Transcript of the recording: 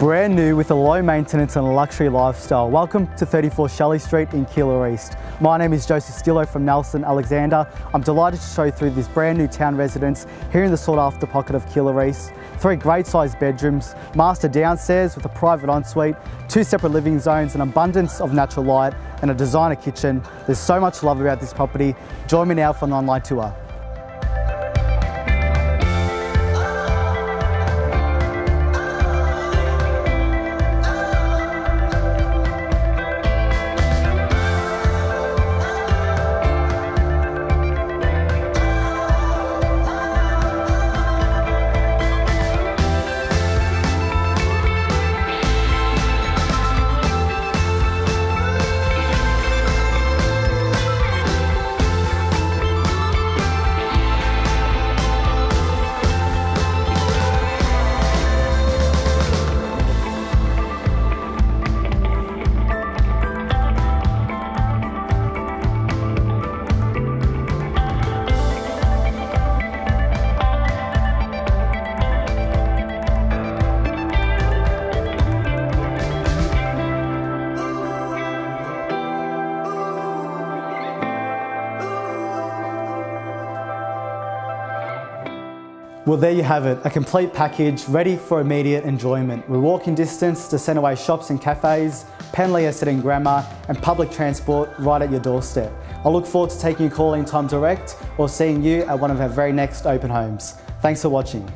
Brand new with a low maintenance and luxury lifestyle. Welcome to 34 Shelley Street in Keilor East. My name is Joseph Stilo from Nelson Alexander. I'm delighted to show you through this brand new town residence here in the sought after pocket of Keilor East. Three great sized bedrooms, master downstairs with a private ensuite, two separate living zones, an abundance of natural light and a designer kitchen. There's so much love about this property. Join me now for an online tour. Well, there you have it, a complete package ready for immediate enjoyment. We're walking distance to Centreway shops and cafes, Penleigh and Grammar, and public transport right at your doorstep. I look forward to taking your call in Time direct or seeing you at one of our very next open homes. Thanks for watching.